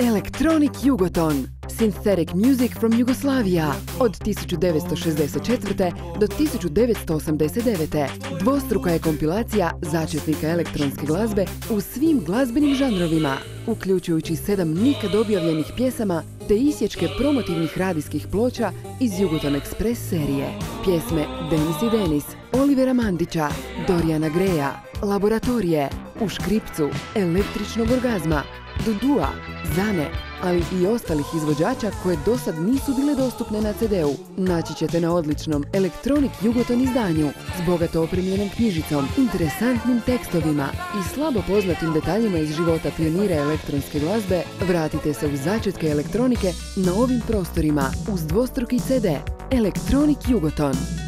Electronic Jugoton Synthetic Music from Jugoslavia od 1964. do 1989. Dvostruka je kompilacija začetnika elektronske glazbe u svim glazbenim žanrovima, uključujući sedam nikad objavljenih pjesama te isječke promotivnih radijskih ploča iz Jugoton Express serije. Pjesme Denis i Denis, Olivera Mandića, Dorijana Greja, Laboratorije, U škripcu, Električnog orgazma, Dudua, Zane, ali i ostalih izvođača koje do sad nisu bile dostupne na CD-u. Naći ćete na odličnom Electronic Jugoton izdanju s bogato opremljenom knjižicom, interesantnim tekstovima i slabo poznatim detaljima iz života pionira elektronske glazbe, vratite se u začetke elektronike na ovim prostorima uz dvostruki CD Electronic Jugoton.